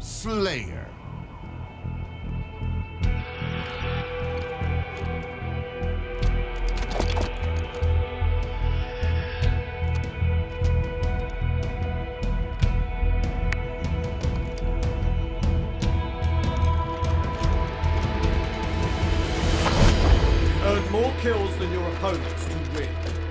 Slayer. Earn more kills than your opponents to win.